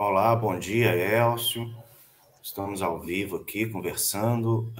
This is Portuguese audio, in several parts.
Olá, bom dia, Elcio. Estamos ao vivo aqui conversando.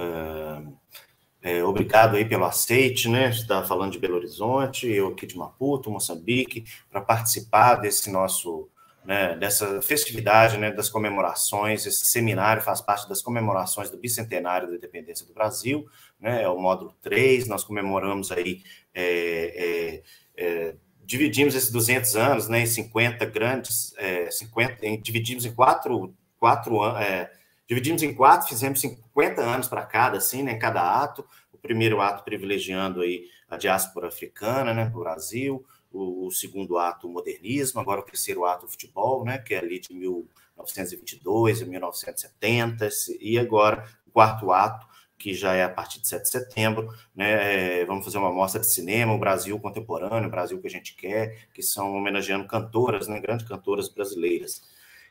É, é, obrigado aí pelo aceite, né? Está falando de Belo Horizonte, eu aqui de Maputo, Moçambique, para participar desse nosso, né, dessa festividade, né, das comemorações. Esse seminário faz parte das comemorações do bicentenário da independência do Brasil, né? É o módulo 3. Nós comemoramos aí. É, é, é dividimos esses 200 anos né, em 50 grandes, é, 50, em, dividimos em quatro, quatro é, dividimos em quatro, fizemos 50 anos para cada, assim, né, cada ato. O primeiro ato privilegiando aí a diáspora africana, né, o Brasil. O, o, segundo ato, o modernismo. Agora o terceiro ato, o futebol, né, que é ali de 1922 a 1970. E agora o quarto ato, que já é a partir de 7 de setembro, né? É, vamos fazer uma mostra de cinema, o Brasil contemporâneo, o Brasil que a gente quer, que são homenageando cantoras, né? Grandes cantoras brasileiras.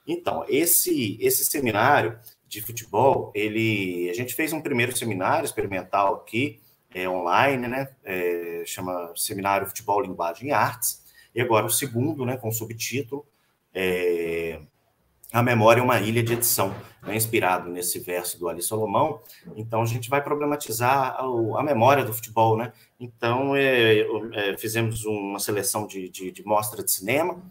Então, esse esse seminário de futebol, ele a gente fez um primeiro seminário experimental aqui, é, online, né? É, chama Seminário Futebol, Linguagem e Artes. E agora o segundo, né? Com subtítulo é, a memória é uma ilha de edição, né, inspirado nesse verso do Ali Solomão. Então, a gente vai problematizar a, a memória do futebol. Né? Então, é, é, fizemos uma seleção de, de, de mostra de cinema,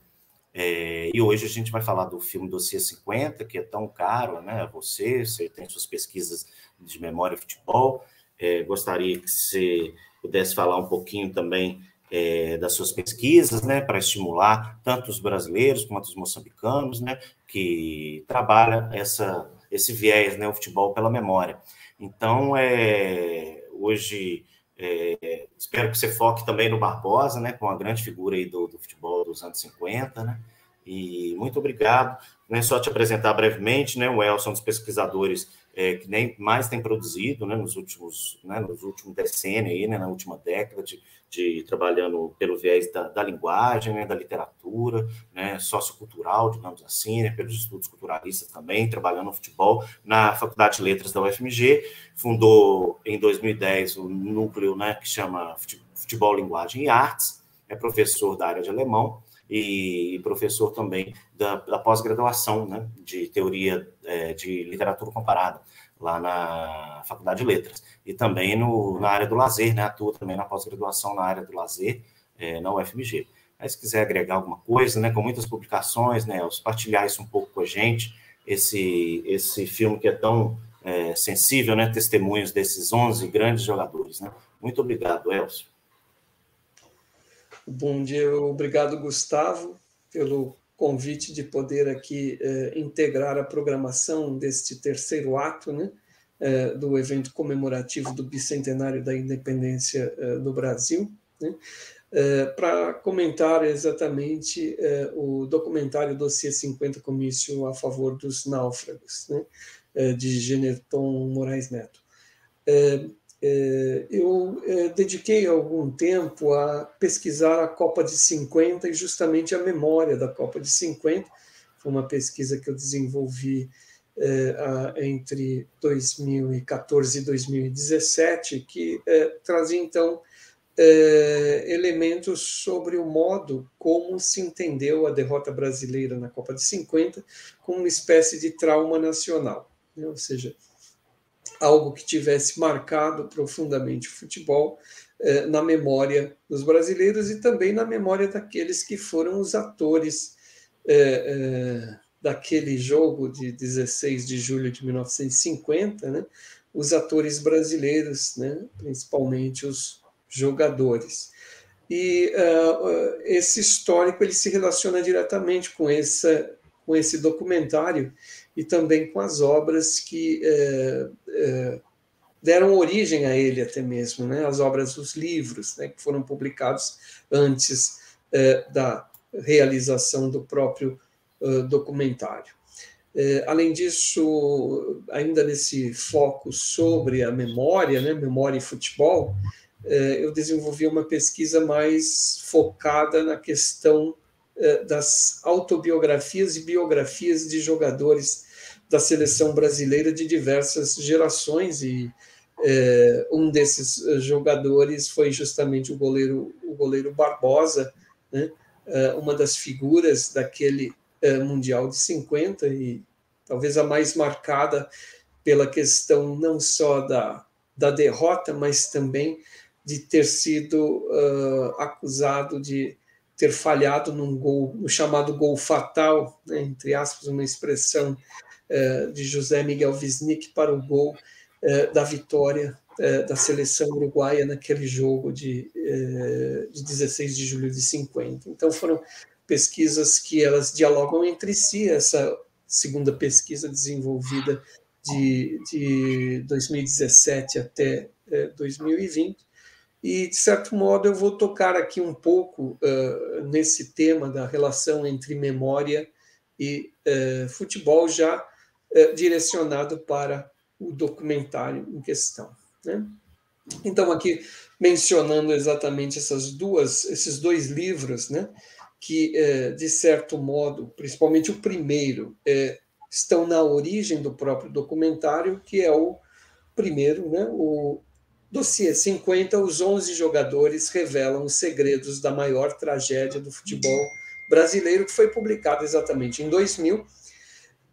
é, e hoje a gente vai falar do filme Dossiê 50, que é tão caro né, a você, você tem suas pesquisas de memória e futebol. É, gostaria que você pudesse falar um pouquinho também é, das suas pesquisas, né, para estimular tanto os brasileiros quanto os moçambicanos, né, que trabalha essa, esse viés, né, o futebol pela memória. Então, é, hoje, é, espero que você foque também no Barbosa, né, com a grande figura aí do, do futebol dos anos 50, né, e muito obrigado. Né, só te apresentar brevemente, né, o Elson, dos pesquisadores é, que nem mais tem produzido né, nos últimos, né, nos últimos decênios aí, né, na última década de, de trabalhando pelo viés da, da linguagem, né, da literatura, né, sociocultural, digamos assim, né, pelos estudos culturalistas também, trabalhando no futebol na Faculdade de Letras da UFMG, fundou em 2010 o núcleo né, que chama Futebol, Linguagem e Artes, é professor da área de alemão, e professor também da, da pós-graduação né, de teoria é, de literatura comparada lá na Faculdade de Letras e também no, na área do lazer, né, atua também na pós-graduação na área do lazer é, na UFMG. Mas se quiser agregar alguma coisa, né, com muitas publicações, né, partilhar isso um pouco com a gente, esse, esse filme que é tão é, sensível, né, testemunhos desses 11 grandes jogadores. Né. Muito obrigado, Elcio. Bom dia, obrigado, Gustavo, pelo convite de poder aqui eh, integrar a programação deste terceiro ato, né, eh, do evento comemorativo do bicentenário da independência eh, do Brasil, né, para comentar exatamente o documentário Dossiê 50 Comício a favor dos náufragos, né, de Generton Moraes Neto. É, eu é, dediquei algum tempo a pesquisar a Copa de 50 e justamente a memória da Copa de 50. Foi uma pesquisa que eu desenvolvi é, entre 2014 e 2017, que trazia então elementos sobre o modo como se entendeu a derrota brasileira na Copa de 50 como uma espécie de trauma nacional, né? ou seja, algo que tivesse marcado profundamente o futebol eh, na memória dos brasileiros e também na memória daqueles que foram os atores eh, eh, daquele jogo de 16 de julho de 1950, né? os atores brasileiros, né? principalmente os jogadores. E uh, esse histórico ele se relaciona diretamente com, essa, com esse documentário e também com as obras que é, é, deram origem a ele até mesmo, né? as obras, os livros né? que foram publicados antes é, da realização do próprio uh, documentário. É, além disso, ainda nesse foco sobre a memória, né? memória e futebol, é, eu desenvolvi uma pesquisa mais focada na questão é, das autobiografias e biografias de jogadores da seleção brasileira de diversas gerações e é, um desses eh, jogadores foi justamente o goleiro o goleiro Barbosa, né? É, uma das figuras daquele Mundial de 50 e talvez a mais marcada pela questão não só da, da derrota, mas também de ter sido uh, acusado de ter falhado num gol, no chamado gol fatal, né, entre aspas, uma expressão de José Miguel Wisnik para o gol uh, da vitória da seleção uruguaia naquele jogo de, de 16 de julho de 50. Então foram pesquisas que elas dialogam entre si, essa segunda pesquisa desenvolvida de, de 2017 até 2020, e, de certo modo, eu vou tocar aqui um pouco uh, nesse tema da relação entre memória e uh, futebol, já uh, direcionado para o documentário em questão. Né? Então, aqui mencionando exatamente essas duas, esses dois livros, né, que, de certo modo, principalmente o primeiro, estão na origem do próprio documentário, que é o primeiro, né, o Dossiê 50, os 11 jogadores revelam os segredos da maior tragédia do futebol brasileiro, que foi publicado exatamente em 2000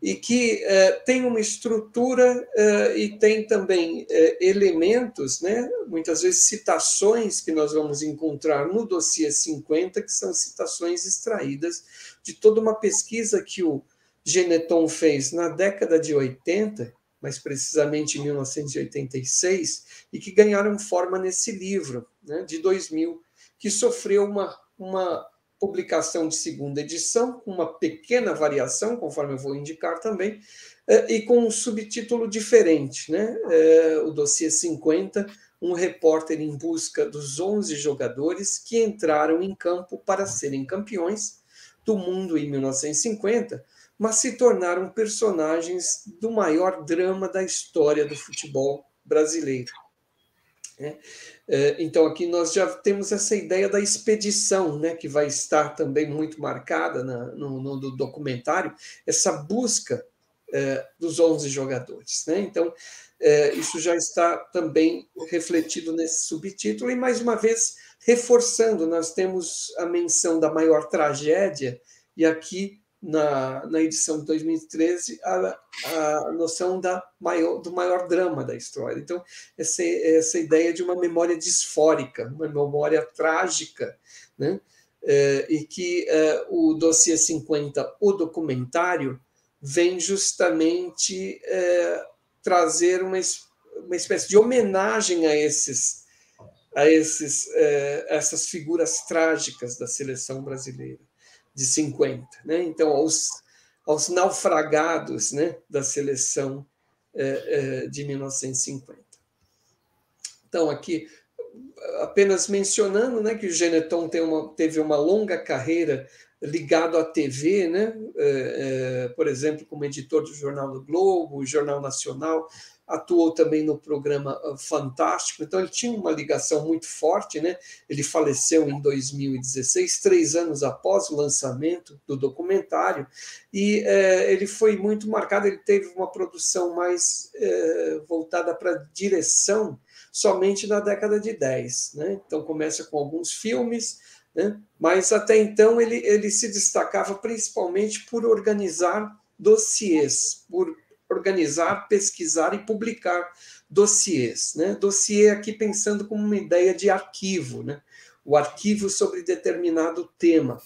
e que eh, tem uma estrutura eh, e tem também eh, elementos, né, muitas vezes citações que nós vamos encontrar no dossiê 50, que são citações extraídas de toda uma pesquisa que o Geneton fez na década de 80 mais precisamente em 1986, e que ganharam forma nesse livro, né, de 2000, que sofreu uma, uma publicação de segunda edição, com uma pequena variação, conforme eu vou indicar também, eh, e com um subtítulo diferente, né? Eh, o dossiê 50, um repórter em busca dos 11 jogadores que entraram em campo para serem campeões do mundo em 1950, mas se tornaram personagens do maior drama da história do futebol brasileiro. É, então, aqui nós já temos essa ideia da expedição, né, que vai estar também muito marcada na, no, no, documentário, essa busca é, dos 11 jogadores. Né? Então, é, isso já está também refletido nesse subtítulo, e mais uma vez, reforçando, nós temos a menção da maior tragédia, e aqui na, na edição de 2013 a, a noção da maior, do maior drama da história. Então, essa, essa ideia de uma memória disfórica, uma memória trágica, né? É, e que é, o dossiê 50, o documentário, vem justamente é, trazer uma, uma espécie de homenagem a esses a esses, é, essas figuras trágicas da seleção brasileira de 50, né? Então, aos, aos naufragados né, da seleção é, é, de 1950. Então, aqui, apenas mencionando né, que o Geneton uma, teve uma longa carreira ligado à TV, né? É, por exemplo, como editor do Jornal do Globo, Jornal Nacional, atuou também no programa ah, Fantástico, então ele tinha uma ligação muito forte, né? Ele faleceu em 2016, três anos após o lançamento do documentário, e é, ele foi muito marcado, ele teve uma produção mais é, voltada para direção somente na década de 10, né? Então começa com alguns filmes, né? mas até então ele, ele se destacava principalmente por organizar dossiês, por organizar, pesquisar e publicar dossiês. Né? Dossiê aqui pensando como uma ideia de arquivo, né? o arquivo sobre determinado tema.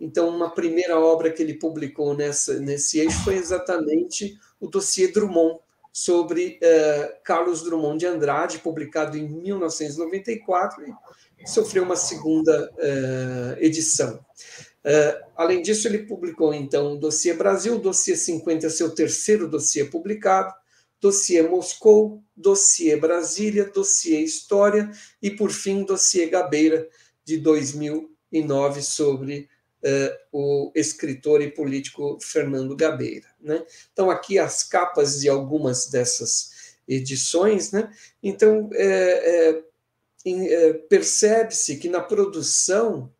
Então, uma primeira obra que ele publicou nessa, nesse eixo foi exatamente o dossiê Drummond, sobre uh, Carlos Drummond de Andrade, publicado em 1994 e sofreu uma segunda uh, edição. Uh, além disso, ele publicou então o Dossiê Brasil, Dossiê 50, seu terceiro dossiê publicado, Dossiê Moscou, Dossiê Brasília, Dossiê História e, por fim, Dossiê Gabeira, de 2009, sobre uh, o escritor e político Fernando Gabeira. Né? Então, aqui as capas de algumas dessas edições. Né? Então, é, é, percebe-se que na produção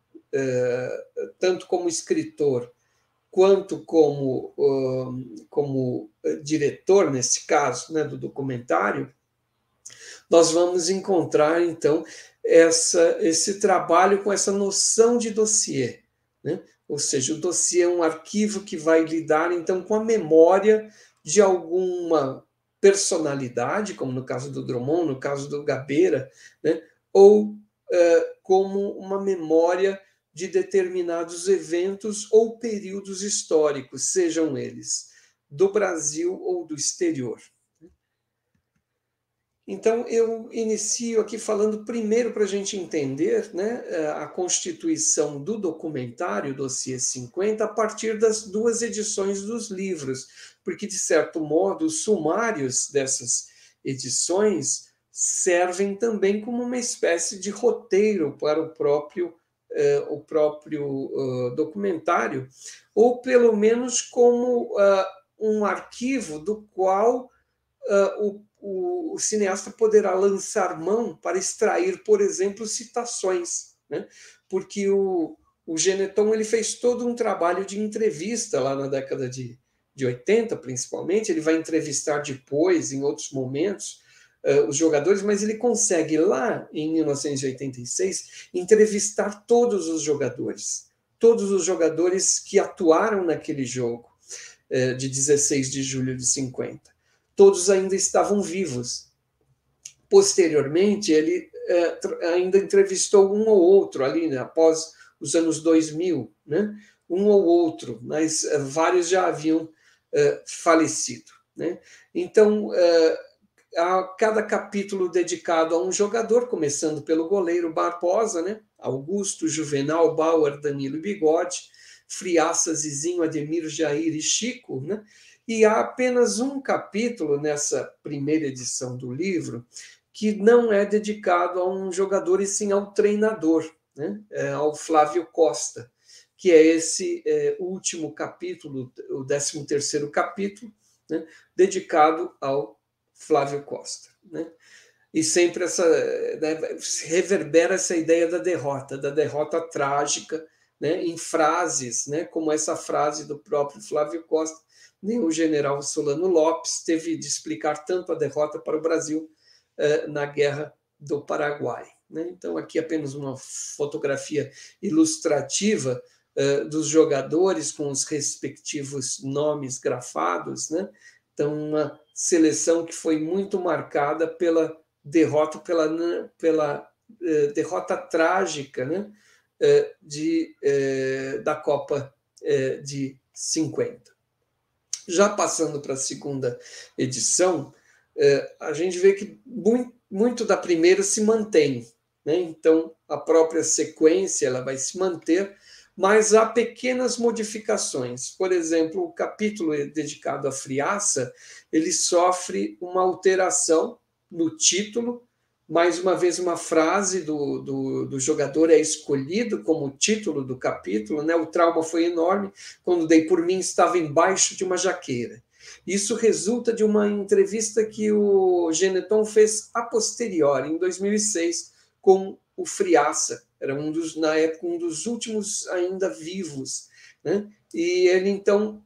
tanto como escritor quanto como, como eh, diretor, nesse caso, né, do documentário, nós vamos encontrar, então, essa, esse trabalho com essa noção de dossiê. Né? ou seja, o dossiê é um arquivo que vai lidar então com a memória de alguma personalidade, como no caso do Drummond, no caso do Gabeira, né? ou uh, como uma memória de determinados eventos ou períodos históricos, sejam eles do Brasil ou do exterior. Então, eu inicio aqui falando primeiro para a gente entender né, a constituição do documentário Dossiê 50 a partir das duas edições dos livros, porque, de certo modo, os sumários dessas edições servem também como uma espécie de roteiro para o próprio, o próprio uh, documentário, ou pelo menos como uh, um arquivo do qual o o, o, cineasta poderá lançar mão para extrair, por exemplo, citações, né? porque o, o Geneton ele fez todo um trabalho de entrevista lá na década de, de 80, principalmente. Ele vai entrevistar depois, em outros momentos, uh, os jogadores, mas ele consegue lá em 1986 entrevistar todos os jogadores, todos os jogadores que atuaram naquele jogo uh, de 16 de julho de 50 todos ainda estavam vivos. Posteriormente, ele é, ainda entrevistou um ou outro ali, né, após os anos 2000, né, um ou outro, mas vários já haviam falecido. Né? Então, a cada capítulo dedicado a um jogador, começando pelo goleiro Barbosa, né? Augusto, Juvenal, Bauer, Danilo Bigode, Friaça, Zizinho, Ademir, Jair e Chico, né? E há apenas um capítulo nessa primeira edição do livro que não é dedicado a um jogador e sim ao treinador, né? é, ao Flávio Costa, que é esse é, último capítulo, o 13 terceiro capítulo, né? dedicado ao Flávio Costa. Né? E sempre essa né, reverbera essa ideia da derrota, da derrota trágica, né, em frases, né, como essa frase do próprio Flávio Costa, nem o general Solano Lopes teve de explicar tanto a derrota para o Brasil eh, na Guerra do Paraguai. Né? Então, aqui apenas uma fotografia ilustrativa eh, dos jogadores com os respectivos nomes grafados. Né? Então, uma seleção que foi muito marcada pela derrota, pela, pela eh, derrota trágica né? de, da Copa de 50. Já passando para a segunda edição, é, a gente vê que muito, muito da primeira se mantém. Né? Então, a própria sequência ela vai se manter, mas há pequenas modificações. Por exemplo, o capítulo dedicado à friaça, ele sofre uma alteração no título mais uma vez uma frase do, do, do, jogador é escolhido como título do capítulo, né? O trauma foi enorme quando dei por mim estava embaixo de uma jaqueira. Isso resulta de uma entrevista que o Geneton fez a posteriori, em 2006, com o Friaça. Era um dos, na época, um dos últimos ainda vivos. Né? E ele, então,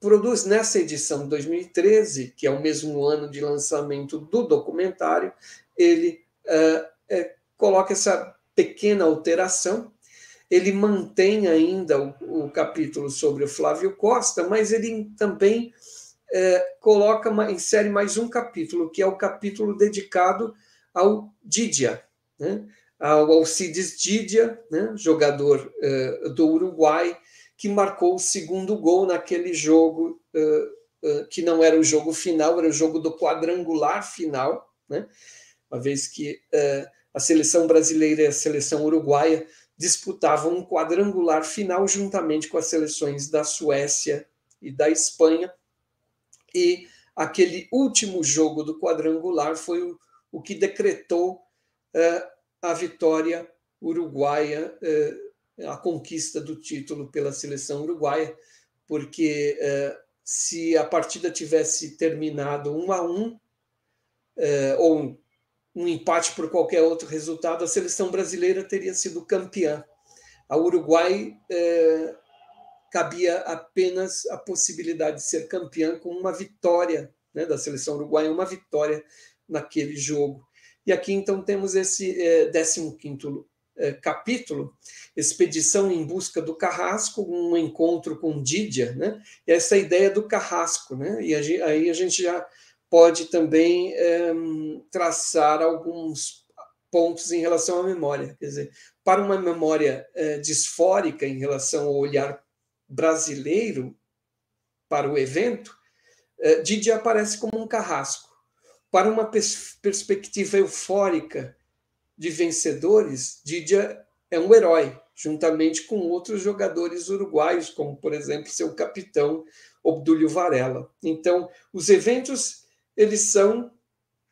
produz nessa edição de 2013, que é o mesmo ano de lançamento do documentário, ele é, coloca essa pequena alteração. Ele mantém ainda o, o, capítulo sobre o Flávio Costa, mas ele também uh, coloca, insere mais um capítulo, que é o capítulo dedicado ao Didia, né? Ao Alcides Didia, né? jogador uh, do Uruguai, que marcou o segundo gol naquele jogo que não era o jogo final, era o jogo do quadrangular final, né? uma vez que uh, a seleção brasileira e a seleção uruguaia disputavam um quadrangular final juntamente com as seleções da Suécia e da Espanha. E aquele último jogo do quadrangular foi o, o que decretou uh, a vitória uruguaia, uh, a conquista do título pela seleção uruguaia, porque se a partida tivesse terminado um a um, ou um empate por qualquer outro resultado, a seleção brasileira teria sido campeã. A Uruguai é, cabia apenas a possibilidade de ser campeã com uma vitória né, da seleção uruguaia, uma vitória naquele jogo. E aqui então temos esse é, 15 é, capítulo, Expedição em Busca do Carrasco, um encontro com Dídia, né? E essa ideia do carrasco, né? E aí a gente já pode também é, traçar alguns pontos em relação à memória. Quer dizer, para uma memória é, disfórica em relação ao olhar brasileiro para o evento, é, Didi aparece como um carrasco. Para uma pers perspectiva eufórica de vencedores, Didi é um herói, juntamente com outros jogadores uruguaios, como, por exemplo, seu capitão Obdúlio Varela. Então, os eventos eles são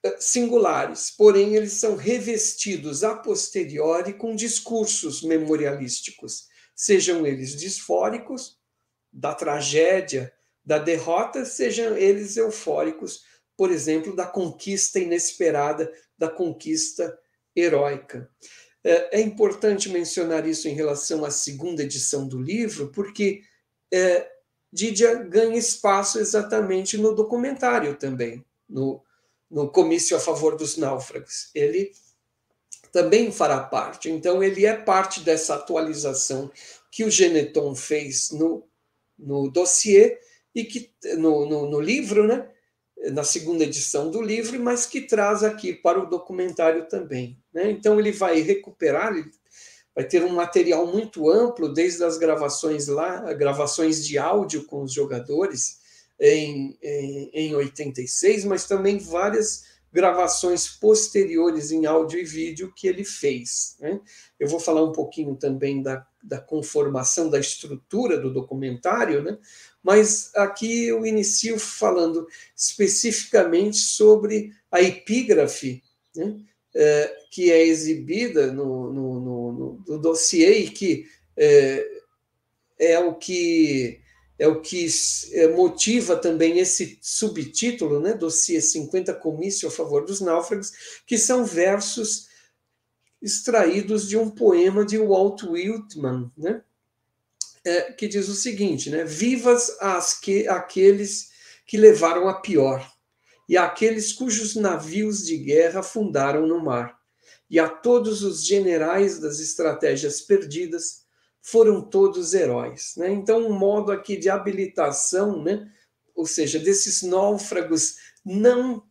eh, singulares, porém eles são revestidos a posteriori com discursos memorialísticos, sejam eles disfóricos, da tragédia, da derrota, sejam eles eufóricos, por exemplo, da conquista inesperada, da conquista heróica. Eh, é importante mencionar isso em relação à segunda edição do livro, porque é, Didia ganha espaço exatamente no documentário também no, no comício a favor dos náufragos. Ele também fará parte. Então, ele é parte dessa atualização que o Geneton fez no, no dossiê e que no, no, no livro, né? Na segunda edição do livro, mas que traz aqui para o documentário também. Né? Então, ele vai recuperar, vai ter um material muito amplo, desde as gravações lá, gravações de áudio com os jogadores, em, em, em 86, mas também várias gravações posteriores em áudio e vídeo que ele fez. Né? Eu vou falar um pouquinho também da, da conformação, da estrutura do documentário, né? Mas aqui eu inicio falando especificamente sobre a epígrafe, né? é, que é exibida no, no, no, no dossiê e que é, é o que é o que é, motiva também esse subtítulo, né, dossiê 50 comício a favor dos náufragos, que são versos extraídos de um poema de Walt Whitman, né, é, que diz o seguinte, né, vivas as que, aqueles que levaram a pior, e aqueles cujos navios de guerra afundaram no mar, e a todos os generais das estratégias perdidas, foram todos heróis. Né? Então, um modo aqui de habilitação, né? ou seja, desses náufragos, não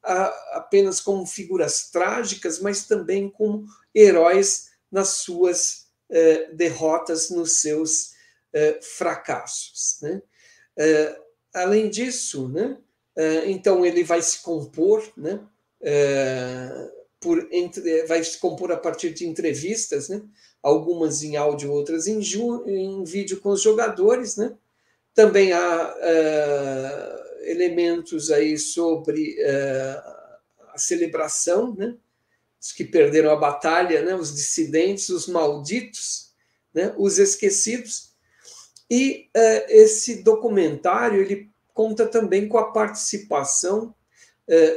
apenas como figuras trágicas, mas também como heróis nas suas eh, derrotas, nos seus eh, fracassos. Né? Eh, além disso, né? então ele vai se compor, né? por, entre, vai se compor a partir de entrevistas, né? algumas em áudio, outras em, em vídeo com os jogadores, né? Também há uh, elementos aí sobre uh, a celebração, né? Os que perderam a batalha, né? Os dissidentes, os malditos, né? Os esquecidos. E uh, esse documentário ele conta também com a participação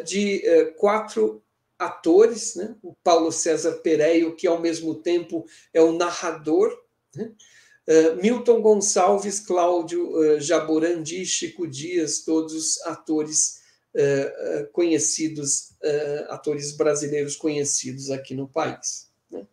de quatro atores, né? o Paulo César Pereio, que ao mesmo tempo é o narrador, né? uh, Milton Gonçalves, Cláudio uh, Jaborandi, Chico Dias, todos atores uh, conhecidos, atores brasileiros conhecidos aqui no país. Né?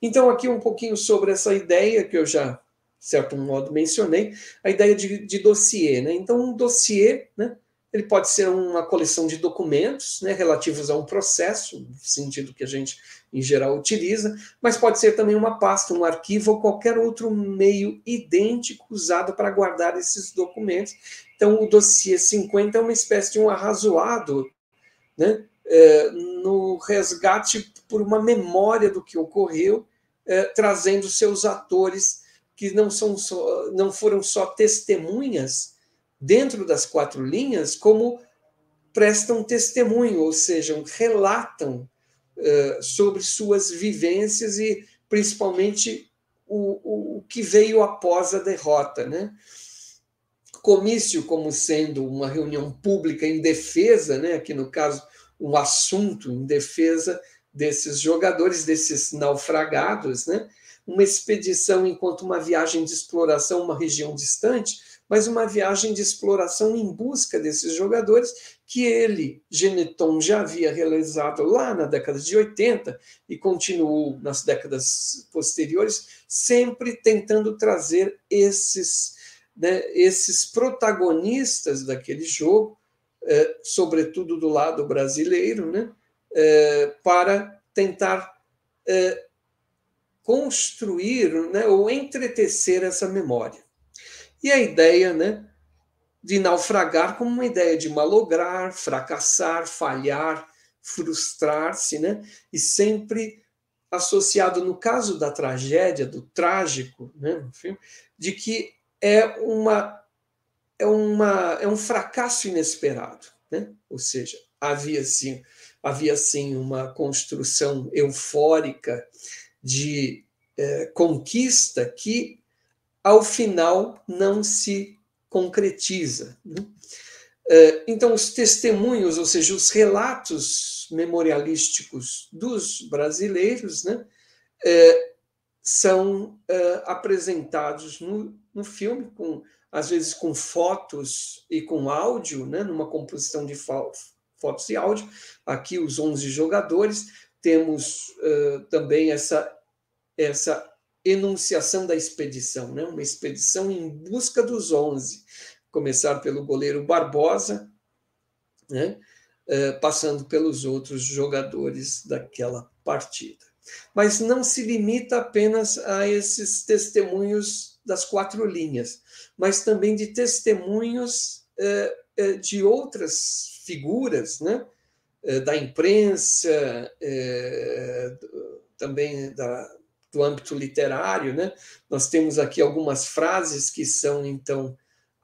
Então, aqui um pouquinho sobre essa ideia que eu já, certo modo, mencionei, a ideia de, de dossiê. Né? Então, um dossiê, né? Ele pode ser uma coleção de documentos né, relativos a um processo, no sentido que a gente, em geral, utiliza, mas pode ser também uma pasta, um arquivo ou qualquer outro meio idêntico usado para guardar esses documentos. Então, o dossiê 50 é uma espécie de um arrazoado né, é, no resgate por uma memória do que ocorreu, é, trazendo seus atores que não, são só, não foram só testemunhas dentro das quatro linhas como prestam testemunho, ou seja, relatam uh, sobre suas vivências e principalmente o, o, o, que veio após a derrota. Né? Comício como sendo uma reunião pública em defesa, né? aqui no caso, um assunto em defesa desses jogadores, desses naufragados, né? Uma expedição enquanto uma viagem de exploração, uma região distante, mas uma viagem de exploração em busca desses jogadores que ele, Geneton, já havia realizado lá na década de 80 e continuou nas décadas posteriores, sempre tentando trazer esses, né, esses protagonistas daquele jogo, eh, sobretudo do lado brasileiro, né, eh, para tentar eh, construir né, ou entretecer essa memória. E a ideia né, de naufragar como uma ideia de malograr, fracassar, falhar, frustrar-se, né? E sempre associado, no caso da tragédia, do trágico, né, de que é uma é uma é um fracasso inesperado, né? Ou seja, havia sim havia sim uma construção eufórica de é, conquista que ao final não se concretiza. Né? É, então, os testemunhos, ou seja, os relatos memorialísticos dos brasileiros, né, é, são apresentados no, no filme, com, às vezes com fotos e com áudio, né, numa composição de fotos e áudio. Aqui, os 11 jogadores. Temos também essa, essa enunciação da expedição, né? uma expedição em busca dos onze. Começar pelo goleiro Barbosa, né? Uh, passando pelos outros jogadores daquela partida. Mas não se limita apenas a esses testemunhos das quatro linhas, mas também de testemunhos uh, uh, de outras figuras, né? Da imprensa, também da, do âmbito literário, né? Nós temos aqui algumas frases que são então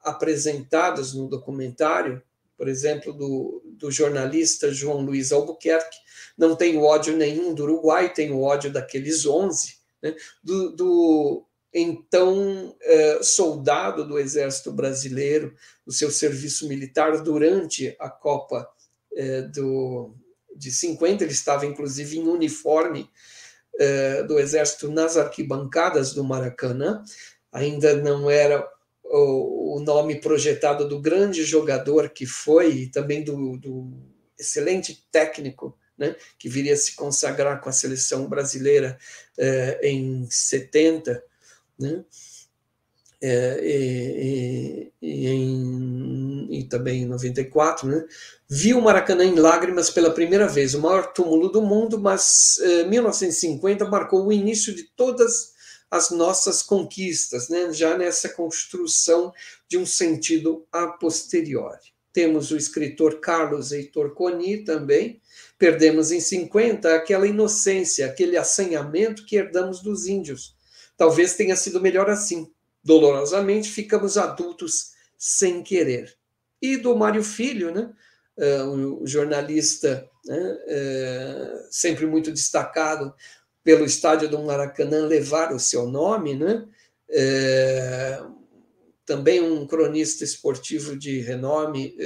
apresentadas no documentário, por exemplo, do, do jornalista João Luiz Albuquerque, não tenho ódio nenhum do Uruguai, tenho ódio daqueles 11, né? do, do então eh, soldado do Exército Brasileiro, do seu serviço militar durante a Copa eh, do, de 50, ele estava inclusive em uniforme eh, do Exército nas arquibancadas do Maracanã. Ainda não era o, o nome projetado do grande jogador que foi, e também do, do excelente técnico né, que viria a se consagrar com a seleção brasileira eh, em 70. Né? é, e, e, em, e, também em 94, né, viu o Maracanã em lágrimas pela primeira vez, o maior túmulo do mundo, mas é, 1950 marcou o início de todas as nossas conquistas, né, já nessa construção de um sentido a posteriori. Temos o escritor Carlos Heitor Coni também, perdemos em 50 aquela inocência, aquele assanhamento que herdamos dos índios. Talvez tenha sido melhor assim dolorosamente, ficamos adultos sem querer. E do Mário Filho, né, o jornalista né, uh, sempre muito destacado pelo estádio do Maracanã levar o seu nome, né, uh, também um cronista esportivo de renome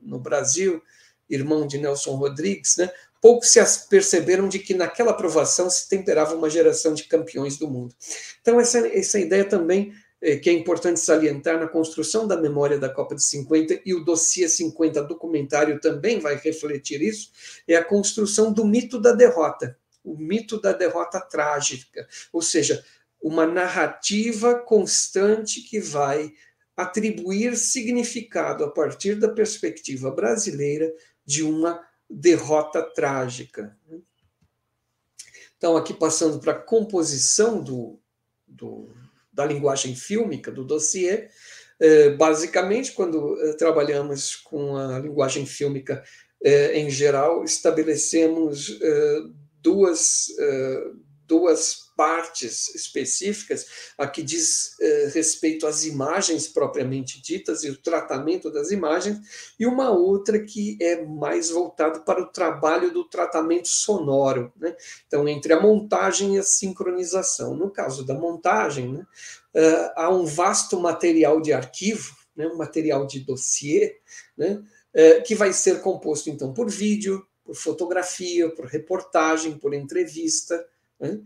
no Brasil, irmão de Nelson Rodrigues, né, poucos se perceberam de que naquela aprovação se temperava uma geração de campeões do mundo. Então, essa, essa ideia também é, que é importante salientar na construção da memória da Copa de 50, e o dossiê 50 documentário também vai refletir isso, é a construção do mito da derrota, o mito da derrota trágica, ou seja, uma narrativa constante que vai atribuir significado a partir da perspectiva brasileira de uma derrota trágica. Então, aqui passando para a composição do, do, da linguagem fílmica do dossiê. É, basicamente, quando é, trabalhamos com a linguagem fílmica é, em geral, estabelecemos duas, duas partes específicas, a que diz eh, respeito às imagens propriamente ditas e o tratamento das imagens, e uma outra que é mais voltado para o trabalho do tratamento sonoro, né? Então, entre a montagem e a sincronização. No caso da montagem, né, uh, há um vasto material de arquivo, né, um material de dossiê, né, uh, que vai ser composto, então, por vídeo, por fotografia, por reportagem, por entrevista, né?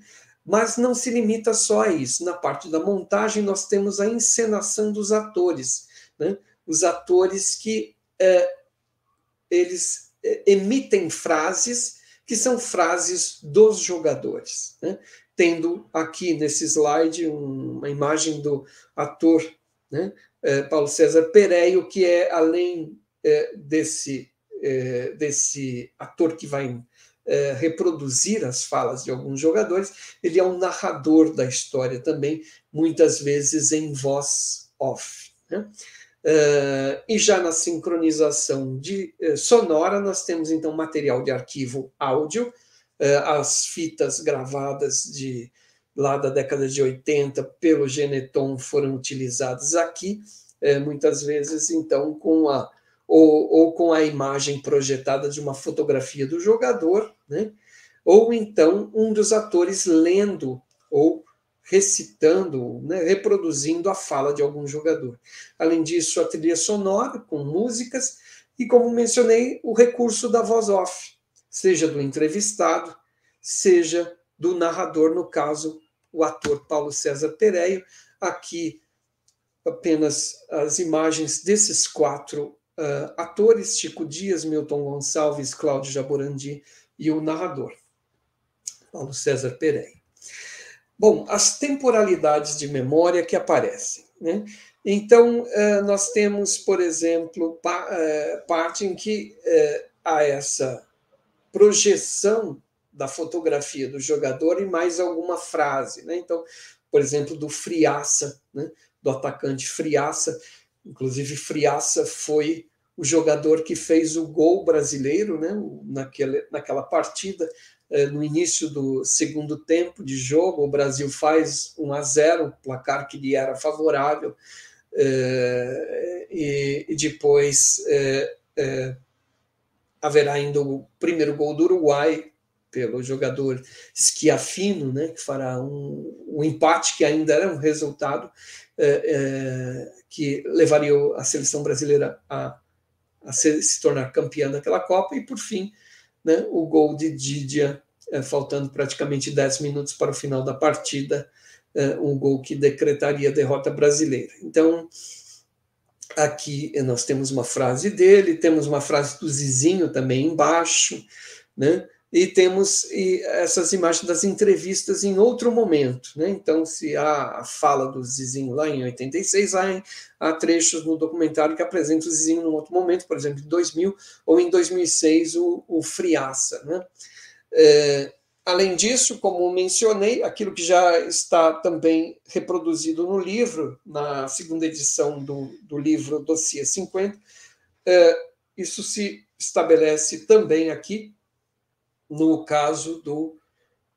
Mas não se limita só a isso. Na parte da montagem, nós temos a encenação dos atores, né, os atores que é, eles é, emitem frases que são frases dos jogadores. Né? Tendo aqui nesse slide uma imagem do ator né, é, Paulo César Pereio, que é além é, desse, é, desse ator que vai é, reproduzir as falas de alguns jogadores, ele é um narrador da história também, muitas vezes em voz off. Né? Uh, e já na sincronização de uh, sonora, nós temos então material de arquivo áudio, uh, as fitas gravadas de lá da década de 80 pelo Geneton foram utilizadas aqui, muitas vezes então com a ou, ou, com a imagem projetada de uma fotografia do jogador, né? ou então um dos atores lendo ou recitando, né, reproduzindo a fala de algum jogador. Além disso, a trilha sonora com músicas e, como mencionei, o recurso da voz off, seja do entrevistado, seja do narrador, no caso, o ator Paulo César Pereio. Aqui apenas as imagens desses quatro uh, atores: Chico Dias, Milton Gonçalves, Cláudio Jaborandi e o narrador, Paulo César Pereira. Bom, as temporalidades de memória que aparecem. Né? Então, eh, nós temos, por exemplo, eh, parte em que há essa projeção da fotografia do jogador e mais alguma frase. Né? Então, por exemplo, do Friaça, né? do atacante Friaça. Inclusive, Friaça foi o jogador que fez o gol brasileiro né? naquela, naquela partida é, no início do segundo tempo de jogo, o Brasil faz 1 a 0, placar que lhe era favorável, é, e, e, depois é, haverá ainda o primeiro gol do Uruguai pelo jogador Schiafino, né, que fará um, um empate que ainda era um resultado que levaria a seleção brasileira a, a se, se tornar campeã daquela Copa, e por fim né, o gol de Didia, é, faltando praticamente 10 minutos para o final da partida, é, um gol que decretaria a derrota brasileira. Então, aqui nós temos uma frase dele, temos uma frase do Zizinho também embaixo, né? E temos essas imagens das entrevistas em outro momento. Né? Então, se há a fala do Zizinho lá em 86, há, há trechos no documentário que apresentam o Zizinho em outro momento, por exemplo, em 2000 ou em 2006, o, o Friaça. Né? É, além disso, como mencionei, aquilo que já está também reproduzido no livro, na segunda edição do, do livro Dossiê 50, é, isso se estabelece também aqui no caso do,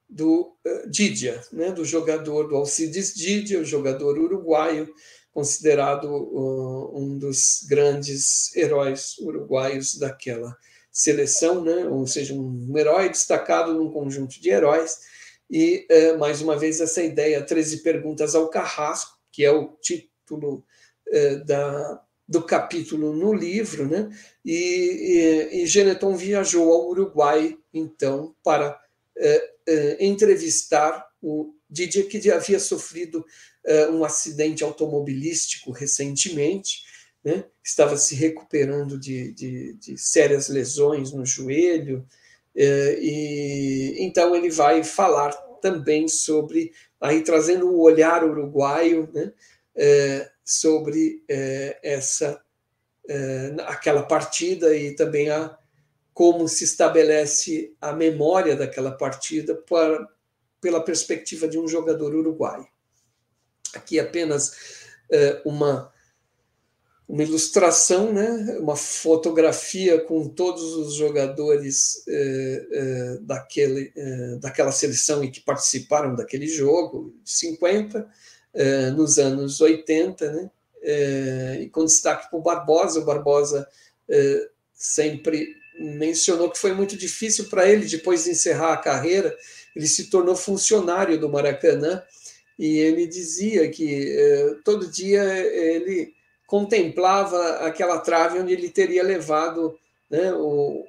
do uh, Didia, né, do jogador do Alcides Didia, o jogador uruguaio, considerado uh, um dos grandes heróis uruguaios daquela seleção, né, ou seja, um herói destacado num conjunto de heróis. E, uh, mais uma vez, essa ideia, 13 perguntas ao Carrasco, que é o título da, do capítulo no livro, né? E, e, e Geneton viajou ao Uruguai, então, para é, é, entrevistar o Didier, que havia sofrido é, um acidente automobilístico recentemente, né? estava se recuperando de, de, de sérias lesões no joelho, e então ele vai falar também sobre, aí trazendo o olhar uruguaio, né? Sobre é, essa é, aquela partida e também a como se estabelece a memória daquela partida para, pela perspectiva de um jogador uruguaio. Aqui apenas é, uma uma ilustração, né, uma fotografia com todos os jogadores é, é, daquele, é, daquela seleção e que participaram daquele jogo, 50, eh, nos anos 80, né? Eh, e com destaque para o Barbosa. O Barbosa eh, sempre mencionou que foi muito difícil para ele, depois de encerrar a carreira, ele se tornou funcionário do Maracanã e ele dizia que todo dia ele contemplava aquela trave onde ele teria levado né, o,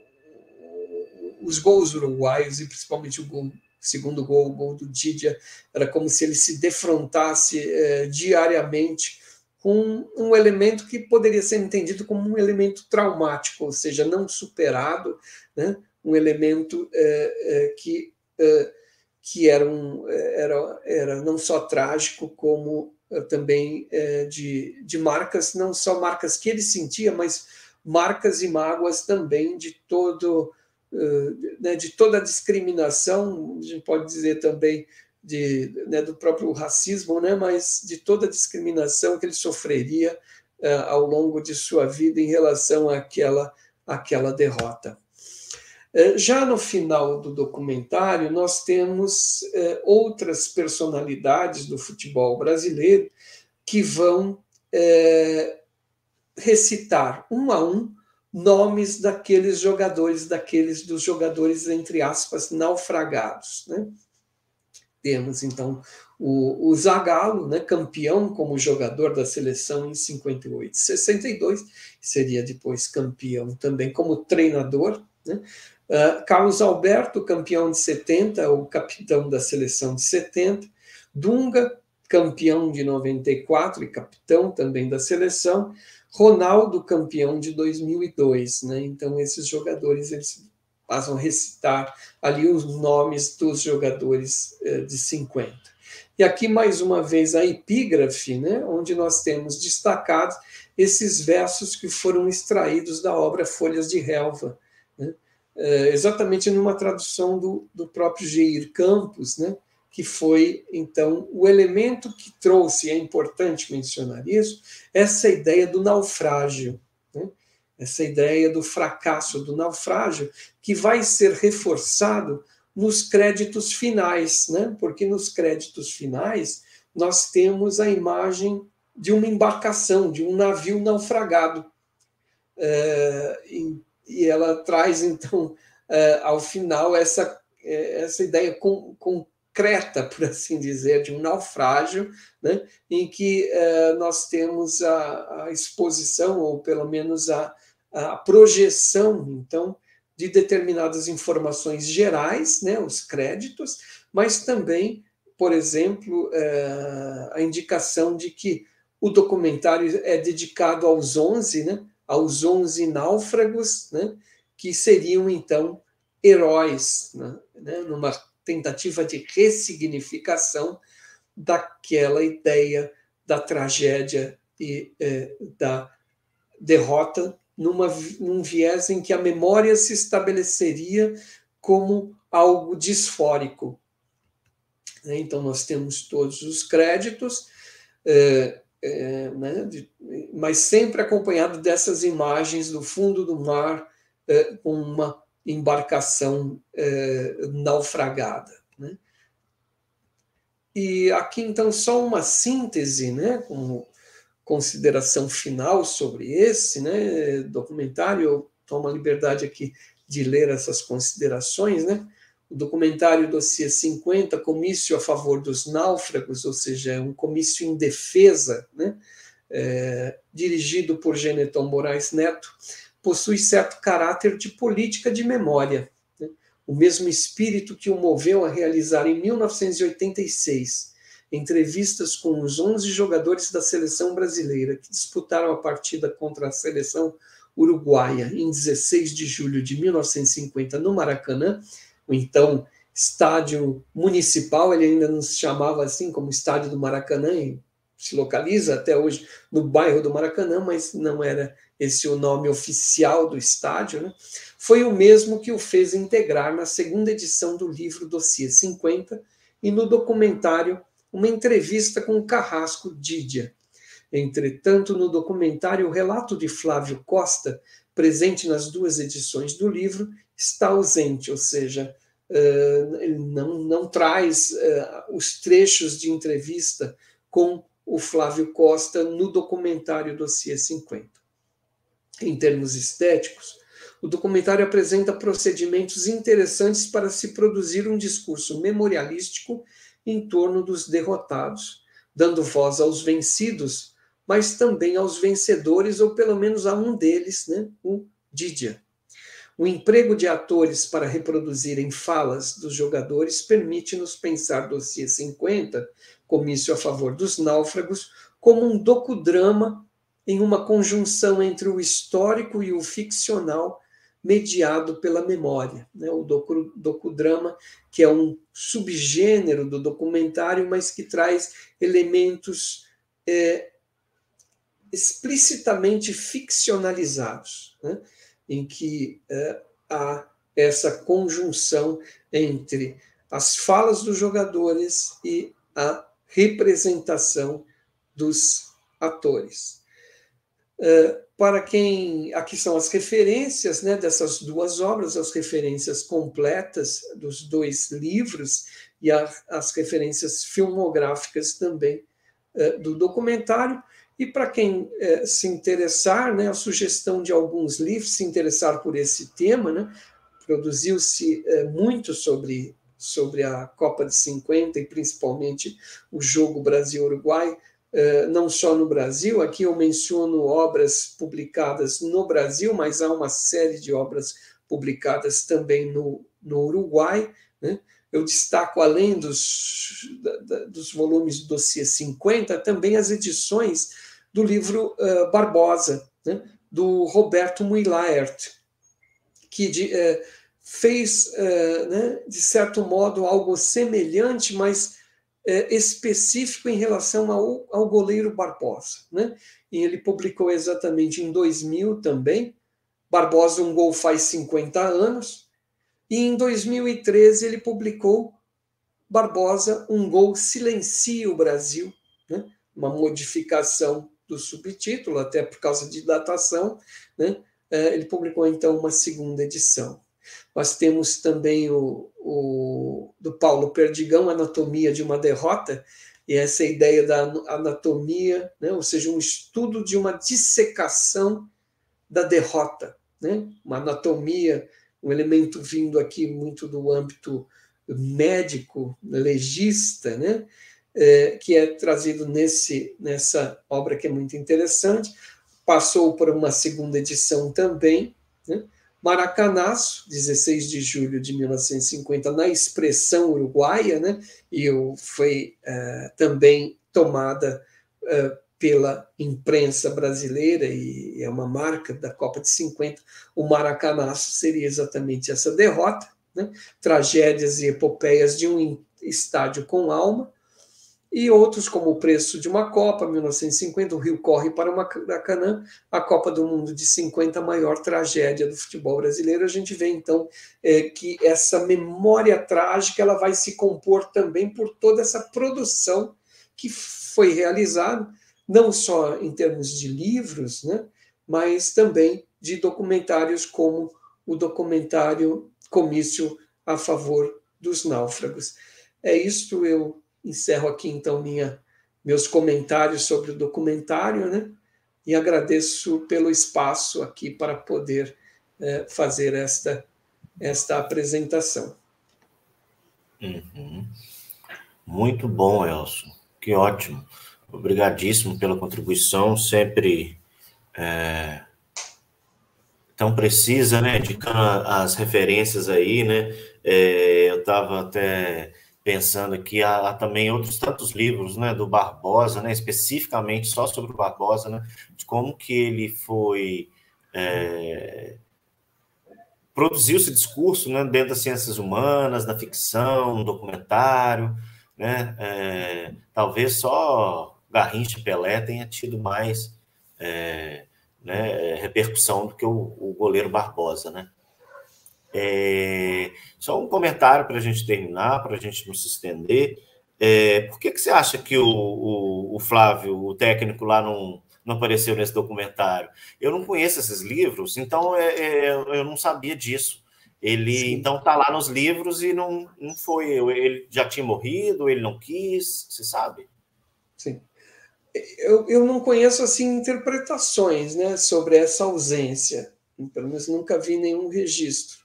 os gols uruguaios e principalmente o gol segundo gol, o gol do Didia, era como se ele se defrontasse eh, diariamente com um elemento que poderia ser entendido como um elemento traumático, ou seja, não superado, né? um elemento é, é, que, que era, um, era, era não só trágico, como também de, de marcas, não só marcas que ele sentia, mas marcas e mágoas também de todo né, de toda a discriminação, a gente pode dizer também de, né, do próprio racismo, né, mas de toda a discriminação que ele sofreria uh, ao longo de sua vida em relação àquela, àquela derrota. Uh, já no final do documentário, nós temos outras personalidades do futebol brasileiro que vão recitar um a um nomes daqueles jogadores, daqueles dos jogadores, entre aspas, naufragados. Né? Temos, então, o, o Zagallo, né, campeão como jogador da seleção em 58 62, seria depois campeão também como treinador. Né? Uh, Carlos Alberto, campeão de 70, o capitão da seleção de 70. Dunga, campeão de 94 e capitão também da seleção. Ronaldo, campeão de 2002. Né? Então, esses jogadores eles passam a recitar ali os nomes dos jogadores eh, de 50. E aqui, mais uma vez, a epígrafe, né, onde nós temos destacados esses versos que foram extraídos da obra Folhas de Relva, né, eh, exatamente numa tradução do, do próprio Geir Campos, né, que foi, então, o elemento que trouxe, é importante mencionar isso, essa ideia do naufrágio. Né? essa ideia do fracasso, do naufrágio, que vai ser reforçado nos créditos finais, né? porque nos créditos finais nós temos a imagem de uma embarcação, de um navio naufragado. É, e, ela traz, então, é, ao final, essa, é, essa ideia com, concreta, por assim dizer, de um naufrágio, né? em que é, nós temos a, a exposição, ou pelo menos a, a projeção, então, de determinadas informações gerais, né, os créditos, mas também, por exemplo, é, a indicação de que o documentário é dedicado aos 11, né, aos 11 náufragos, né, que seriam, então, heróis, né, né numa tentativa de ressignificação daquela ideia da tragédia e é, da derrota numa, num viés em que a memória se estabeleceria como algo disfórico. Né? Então, nós temos todos os créditos, é, é, né, de, mas sempre acompanhado dessas imagens do fundo do mar com uma embarcação é, naufragada. Né? E aqui, então, só uma síntese, né, como consideração final sobre esse né, documentário, eu tomo a liberdade aqui de ler essas considerações, né? O documentário Dossiê 50, Comício a favor dos náufragos, ou seja, é um comício em defesa, né? É, dirigido por Geneton Moraes Neto, possui certo caráter de política de memória, né? o mesmo espírito que o moveu a realizar em 1986 entrevistas com os 11 jogadores da seleção brasileira que disputaram a partida contra a seleção uruguaia em 16 de julho de 1950 no Maracanã, o então estádio municipal, ele ainda não se chamava assim como Estádio do Maracanã, e se localiza até hoje no bairro do Maracanã, mas não era esse o nome oficial do estádio, né? foi o mesmo que o fez integrar na segunda edição do livro Dossiê 50 e no documentário uma entrevista com Carrasco Didia. Entretanto, no documentário, o relato de Flávio Costa, presente nas duas edições do livro, está ausente, ou seja, ele não, não traz os trechos de entrevista com o Flávio Costa no documentário Dossiê 50. Em termos estéticos, o documentário apresenta procedimentos interessantes para se produzir um discurso memorialístico em torno dos derrotados, dando voz aos vencidos, mas também aos vencedores, ou pelo menos a um deles, né, o Didia. O emprego de atores para reproduzirem falas dos jogadores permite-nos pensar dossiê 50, comício a favor dos náufragos, como um docudrama em uma conjunção entre o histórico e o ficcional, mediado pela memória. Né? O docu, docudrama, que é um subgênero do documentário, mas que traz elementos é, explicitamente ficcionalizados, né? em que é, há essa conjunção entre as falas dos jogadores e a representação dos atores. Uh, para quem aqui são as referências né, dessas duas obras, as referências completas dos dois livros e a, as referências filmográficas também uh, do documentário. E para quem uh, se interessar, né, a sugestão de alguns livros, se interessar por esse tema, né, produziu-se muito sobre, sobre a Copa de 50 e principalmente o jogo Brasil-Uruguai eh, não só no Brasil, aqui eu menciono obras publicadas no Brasil, mas há uma série de obras publicadas também no, no Uruguai. Né? Eu destaco, além dos, dos volumes do dossiê 50, também as edições do livro uh, Barbosa, né? do Roberto Muilaert, que de, uh, fez, uh, né, de certo modo, algo semelhante, mas é, específico em relação ao, ao goleiro Barbosa. Né? E ele publicou exatamente em 2000 também, Barbosa, um gol faz 50 anos, e em 2013 ele publicou Barbosa, um gol silencia o Brasil, né? uma modificação do subtítulo, até por causa de datação, né? É, ele publicou então uma segunda edição. Nós temos também o, o, do Paulo Perdigão, Anatomia de uma Derrota, e essa ideia da anatomia, né? ou seja, um estudo de uma dissecação da derrota, né? uma anatomia, um elemento vindo aqui muito do âmbito médico, legista, né? É, que é trazido nesse, nessa obra que é muito interessante. Passou por uma segunda edição também, né? Maracanaço, 16 de julho de 1950, na expressão uruguaia, né? e foi uh, também tomada uh, pela imprensa brasileira, e é uma marca da Copa de 50. O Maracanaço seria exatamente essa derrota, né? tragédias e epopeias de um estádio com alma, e outros como o preço de uma Copa, 1950, o Rio corre para o Maracanã, a Copa do Mundo de 50, a maior tragédia do futebol brasileiro. A gente vê então é, que essa memória trágica ela vai se compor também por toda essa produção que foi realizada, não só em termos de livros, né, mas também de documentários como o documentário Comício a favor dos náufragos. É isto, eu encerro aqui então minha, meus comentários sobre o documentário, né? E agradeço pelo espaço aqui para poder é, fazer esta, esta apresentação. Uhum. Muito bom, Elson. Que ótimo. Obrigadíssimo pela contribuição, sempre é, tão precisa, né? Indicando as referências aí, né? É, eu estava até pensando aqui, há, há, também outros tantos livros, né, do Barbosa, né, especificamente só sobre o Barbosa, né, de como que ele foi é, produziu esse discurso, né, dentro das ciências humanas, da ficção, no documentário, né, é, talvez só Garrincha e Pelé tenha tido mais é, né, repercussão do que o, o goleiro Barbosa, né. É, só um comentário para a gente terminar, para a gente não se estender. É, por que, que você acha que o, o, o, Flávio, o técnico lá, não, não apareceu nesse documentário? Eu não conheço esses livros, então é, é eu não sabia disso. Ele Sim. então está lá nos livros e não, não foi. Ele já tinha morrido, ele não quis, você sabe? Sim. Eu, eu não conheço assim interpretações né, sobre essa ausência. Pelo menos nunca vi nenhum registro.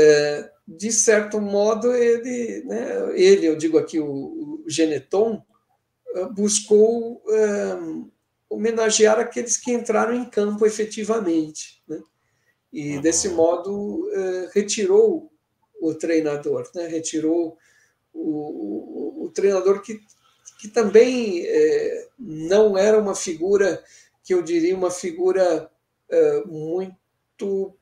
É, de certo modo, ele, né, ele, eu digo aqui, o, o Geneton, é, buscou é, homenagear aqueles que entraram em campo efetivamente. Né? E, uhum. desse modo, retirou o treinador, né? retirou o, o, o, treinador que, que também não era uma figura que eu diria uma figura muito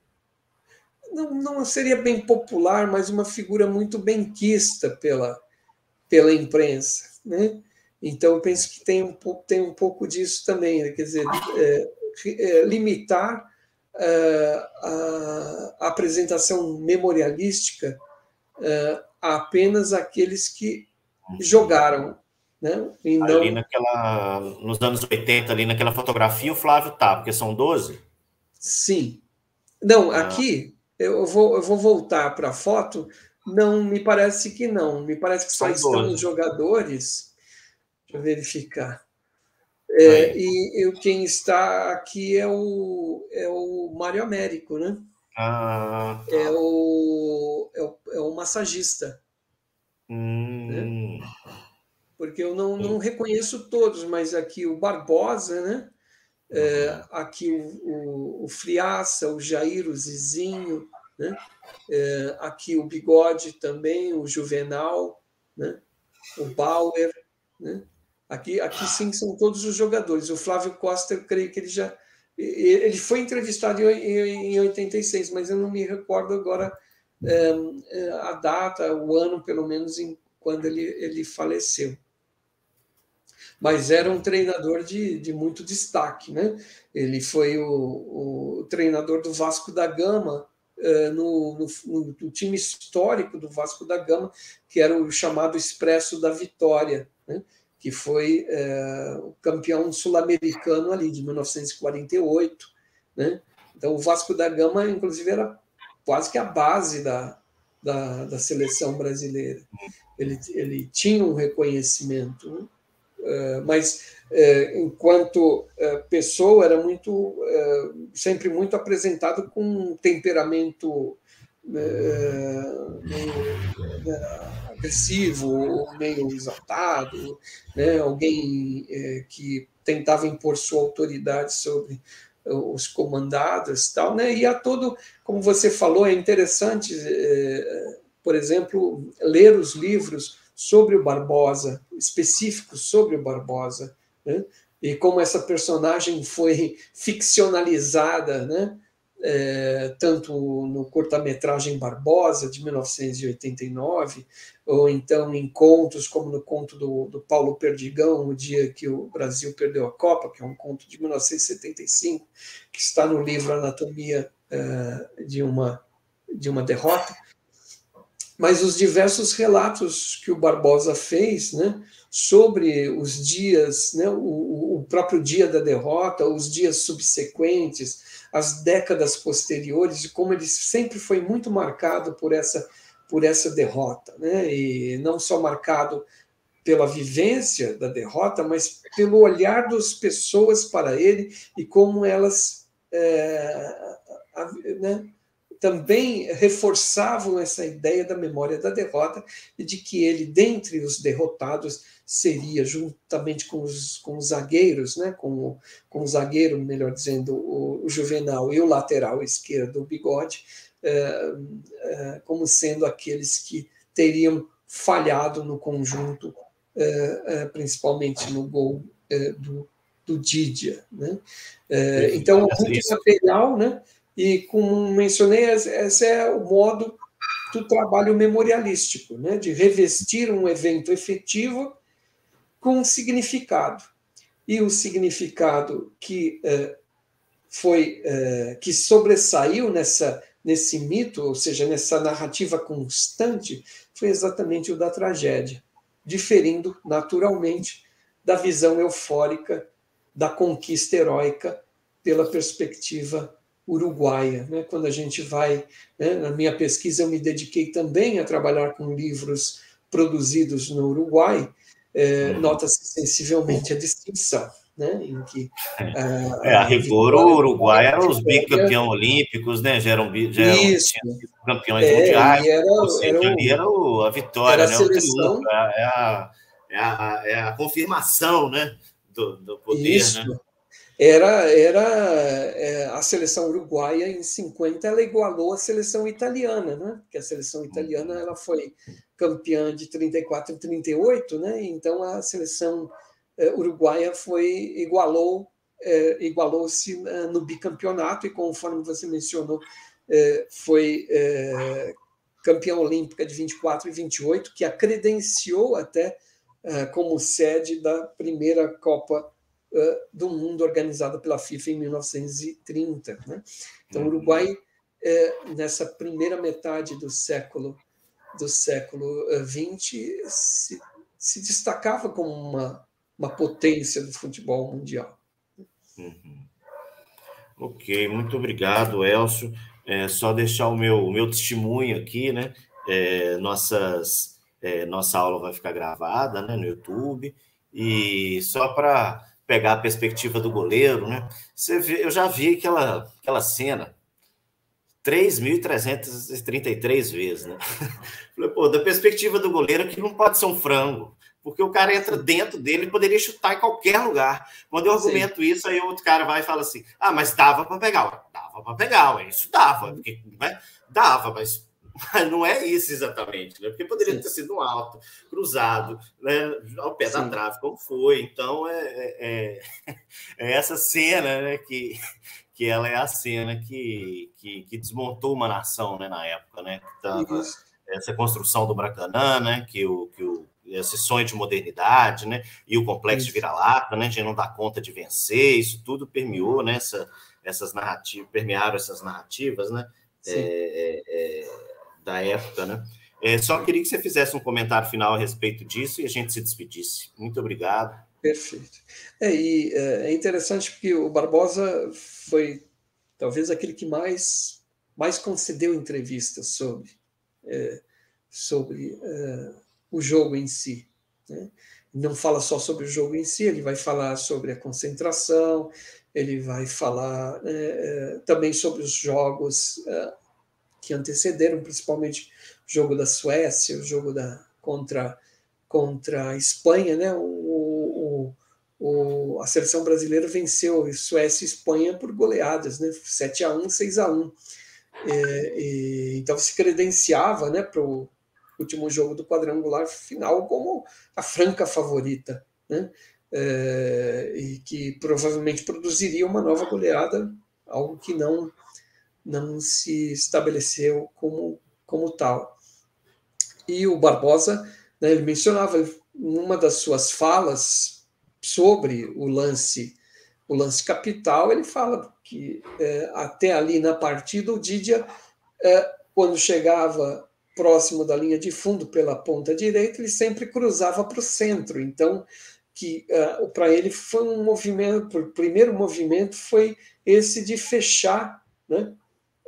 não, não seria bem popular, mas uma figura muito benquista pela, pela imprensa. Né? Então, eu penso que tem um, pouco, tem um pouco disso também, né? quer dizer, é, é, limitar uh, a, a, apresentação memorialística uh, a apenas aqueles que jogaram. Né? E não... Ali naquela, nos anos 80, ali naquela fotografia, o Flávio tá, porque são 12? Sim. Não, ah. aqui eu vou, eu vou voltar para a foto. Não, me parece que não. Me parece que só estão os jogadores. Deixa eu verificar. É, e, e quem está aqui é o, é o Mário Américo, né? Ah, tá. é, o, é, o, é o massagista. Hum. Né? Porque eu não, não reconheço todos, mas aqui o Barbosa, né? É, uhum. aqui o, o, o, Friaça, o Jair, o Zizinho, né? É, aqui o Bigode também, o Juvenal, né? o Bauer. Né? Aqui, aqui sim são todos os jogadores. O Flávio Costa, eu creio que ele já. Ele foi entrevistado em, em 86, mas eu não me recordo agora é, é, a data, o ano, pelo menos, em quando ele, ele faleceu mas era um treinador de, de muito destaque. Né? Ele foi o, o treinador do Vasco da Gama, uh, no, no, no, time histórico do Vasco da Gama, que era o chamado Expresso da Vitória, né? que foi uh, o campeão sul-americano ali de 1948. Né? Então, o Vasco da Gama, inclusive, era quase que a base da, da, da seleção brasileira. Ele, ele tinha um reconhecimento. Né? Eh, mas eh, enquanto eh, pessoa era muito sempre muito apresentado com um temperamento meio agressivo, meio exaltado, né? alguém que tentava impor sua autoridade sobre os comandados tal, né? E a todo, como você falou, é interessante, por exemplo, ler os livros sobre o Barbosa, específicos sobre o Barbosa, né? e como essa personagem foi ficcionalizada, né? É, tanto no curta-metragem Barbosa, de 1989, ou então em contos, como no conto do, do Paulo Perdigão, O Dia que o Brasil Perdeu a Copa, que é um conto de 1975, que está no livro Anatomia é, de, uma, de uma Derrota mas os diversos relatos que o Barbosa fez né, sobre os dias, né, o, o, próprio dia da derrota, os dias subsequentes, as décadas posteriores, e como ele sempre foi muito marcado por essa, por essa derrota, né, e não só marcado pela vivência da derrota, mas pelo olhar das pessoas para ele e como elas é, né, também reforçavam essa ideia da memória da derrota e de que ele, dentre os derrotados, seria, juntamente com os, com os zagueiros, né, com, o, com o zagueiro, melhor dizendo, o, o Juvenal e o lateral esquerdo, o Bigode, é, é, como sendo aqueles que teriam falhado no conjunto, é, principalmente no gol do, do Didia. Né? então, muito material, né? E, como mencionei, esse é o modo do trabalho memorialístico, né? de revestir um evento efetivo com um significado. E o significado que eh, foi eh, que sobressaiu nessa nesse mito, ou seja, nessa narrativa constante, foi exatamente o da tragédia, diferindo naturalmente da visão eufórica da conquista heróica pela perspectiva uruguaia. Né? Quando a gente vai, né, na minha pesquisa, eu me dediquei também a trabalhar com livros produzidos no Uruguai, é, uhum. nota-se sensivelmente a distinção. Né, em que, a, é, a rigor, o Uruguai era os bicampeões olímpicos, né? Já eram, já eram Isso. campeões é, mundiais. Era, era, o, era o, a vitória, era a né? Seleção, é, é, a, é, a, é a confirmação né? do, do poder. Isso. Né? Era, era é, a seleção uruguaia em 50 ela igualou a seleção italiana, né? Que a seleção italiana ela foi campeã de 34 e 38, né? Então a seleção uruguaia foi igualou igualou-se no bicampeonato e conforme você mencionou foi campeã olímpica de 24 e 28 que a credenciou até como sede da primeira Copa do Mundo organizada pela FIFA em 1930. Né? Então, o Uruguai, nessa primeira metade do século do século XX, se, se destacava como uma, uma potência do futebol mundial. Uhum. Ok, muito obrigado, Elcio. É, só deixar o meu, o meu testemunho aqui, né? É, nossas, é, nossa aula vai ficar gravada né, no YouTube. E só para pegar a perspectiva do goleiro, né? Você vê, eu já vi aquela, aquela cena 3.333 vezes, né? Falei, pô, da perspectiva do goleiro, que não pode ser um frango, porque o cara entra dentro dele e poderia chutar em qualquer lugar. Quando eu argumento Sim. isso, aí outro cara vai e fala assim: ah, mas dava para pegar. Dava para pegar, isso dava, porque, né? dava, mas mas não é isso exatamente, né? Porque poderia Sim. ter sido no alto, cruzado, né? ao pé Sim. da trave, como foi. Então, é, é, é, é essa cena né? que, que ela é a cena que, que, que desmontou uma nação né? na época, né? Tava, essa construção do Maracanã, né? que, o, que o, esse sonho de modernidade, né? E o complexo isso. de vira-lata, né? A gente não dá conta de vencer, isso tudo permeou, né? Essa, essas narrativas, permearam essas narrativas, né? É, é, é da época, né? É, só queria que você fizesse um comentário final a respeito disso e a gente se despedisse. Muito obrigado. Perfeito. É, e é, é interessante porque o Barbosa foi talvez aquele que mais, mais concedeu entrevistas sobre, é, sobre é, o jogo em si. Né? Não fala só sobre o jogo em si, ele vai falar sobre a concentração, ele vai falar é, é, também sobre os jogos que antecederam, principalmente o jogo da Suécia, o jogo da contra contra a Espanha, né? O, o, o, a seleção brasileira venceu Suécia e Espanha por goleadas, né? 7 a 1, 6 a 1. É, e, então se credenciava, né, para o último jogo do quadrangular final como a franca favorita, né? É, e que provavelmente produziria uma nova goleada, algo que não não se estabeleceu como, como tal. E o Barbosa, né, ele mencionava numa das suas falas sobre o lance o lance capital, ele fala que é, até ali na partida o Didia, é, quando chegava próximo da linha de fundo pela ponta direita, ele sempre cruzava para o centro. Então, que é, para ele foi um movimento, o primeiro movimento foi esse de fechar né,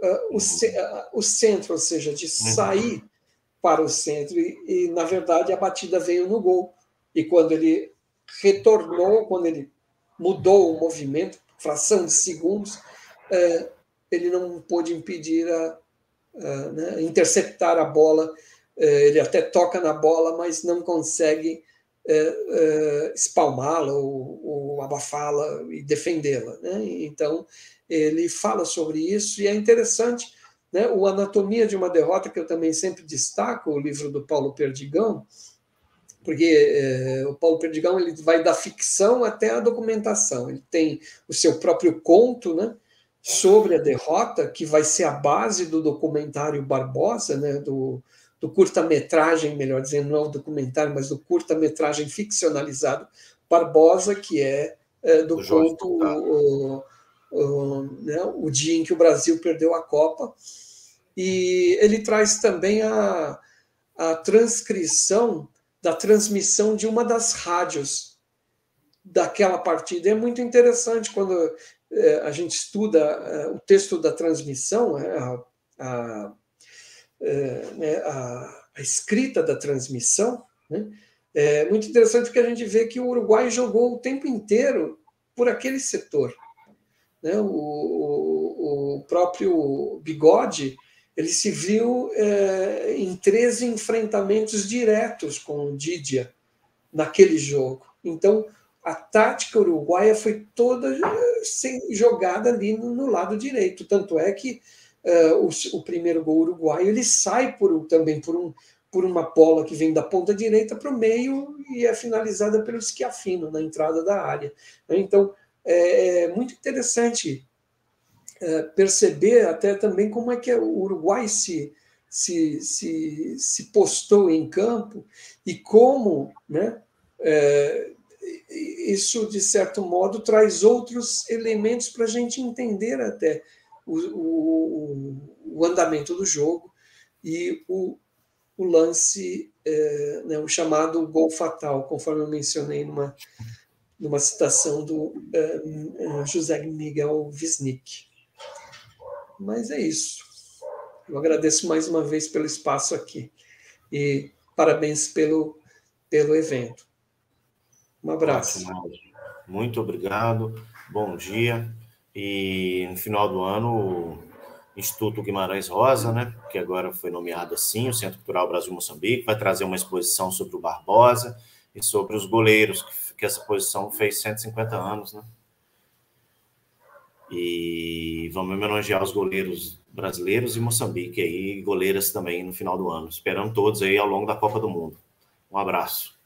uh, o, uh, o, centro, ou seja, de uhum. sair para o centro. E, e, na verdade, a batida veio no gol. E quando ele retornou, quando ele mudou o movimento, fração de segundos, uh, ele não pôde impedir a, né, interceptar a bola. ele até toca na bola, mas não consegue espalmá-la ou, ou abafá-la e defendê-la. Né? Então, ele fala sobre isso e é interessante, né? O Anatomia de uma Derrota que eu também sempre destaco, o livro do Paulo Perdigão, porque é, o Paulo Perdigão ele vai da ficção até a documentação. Ele tem o seu próprio conto, né? sobre a derrota, que vai ser a base do documentário Barbosa, né, do, do curta-metragem, melhor dizendo, não é o documentário, mas do curta-metragem ficcionalizado Barbosa, que é, é do, do conto o, né, o dia em que o Brasil perdeu a Copa. E ele traz também a, a transcrição da transmissão de uma das rádios daquela partida. É muito interessante quando é, a gente estuda é, o texto da transmissão, é, a, a, né, a, a escrita da transmissão. Né? É muito interessante porque a gente vê que o Uruguai jogou o tempo inteiro por aquele setor. Né? O, o, o, próprio Bigode ele se viu é, em 13 enfrentamentos diretos com o Didia naquele jogo. Então, a tática uruguaia foi toda é, jogada ali no, lado direito. Tanto é que uh, o, o, primeiro gol uruguaio ele sai por, também por um, por uma bola que vem da ponta direita para o meio e é finalizada pelo Schiaffino na entrada da área. Então, é, é muito interessante é, perceber até também como é que o Uruguai se, se, se, se postou em campo e como né, é, isso, de certo modo, traz outros elementos para a gente entender até o, o, o, andamento do jogo e o, o lance, é, né, o chamado gol fatal, conforme eu mencionei numa, numa citação do é, é José Miguel Wisnik. Mas é isso. Eu agradeço mais uma vez pelo espaço aqui e parabéns pelo, pelo evento. Um abraço. Muito obrigado, bom dia. E no final do ano, Instituto Guimarães Rosa, né, que agora foi nomeado assim, o Centro Cultural Brasil Moçambique, vai trazer uma exposição sobre o Barbosa e sobre os goleiros, que essa exposição fez 150 anos, né? E vamos homenagear os goleiros brasileiros e Moçambique aí, goleiras também no final do ano. Esperando todos aí ao longo da Copa do Mundo. Um abraço.